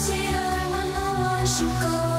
Cielo, hermano, a su go.